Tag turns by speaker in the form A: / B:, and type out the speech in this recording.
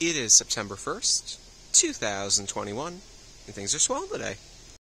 A: It is September 1st, 2021, and things are swell today.